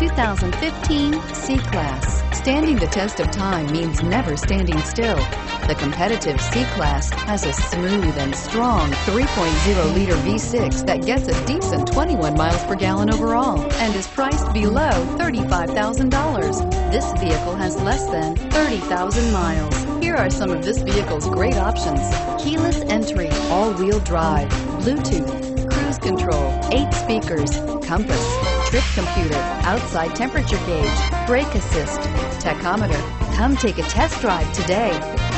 2015 C-Class. Standing the test of time means never standing still. The competitive C-Class has a smooth and strong 3.0-liter V6 that gets a decent 21 miles per gallon overall and is priced below $35,000. This vehicle has less than 30,000 miles. Here are some of this vehicle's great options. Keyless entry, all-wheel drive, Bluetooth, cruise control, eight speakers, compass, trip computer, outside temperature gauge, brake assist, tachometer. Come take a test drive today.